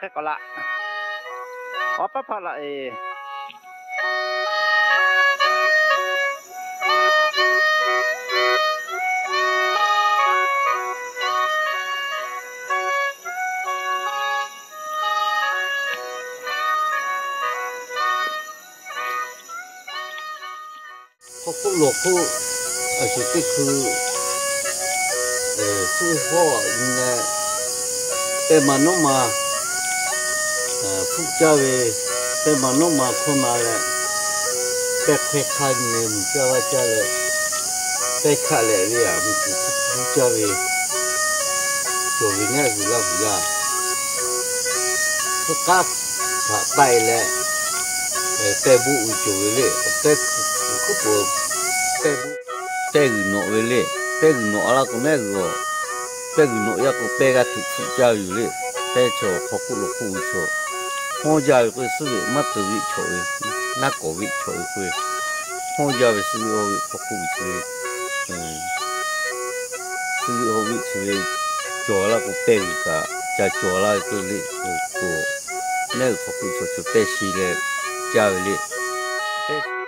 cái có lạ ó bắp họ lại. Có cũng luộc khu ở chỗ cái khu ở khu họ bên ờ, mà nó mà 嗯，不叫为在马弄马困难嘞，在快看呢，叫我家嘞，在看嘞的呀，不不叫为叫为哪几个国家？客家大来，呃，带布叫为嘞，带可不带带个哪位嘞？带个哪拉个那个？带个哪要个？带个天主教有的？带车跑过路火车。ほんじゃうくすぐ、まつりちょい、なこびちょいくい。ほんじゃうすぐおび、ほくびちょい。うん。すぐおびちょい、ちょらこべんか、じゃちょらくり、こう、ねえ、ほくちょちょ、べしれ、じゃうり。え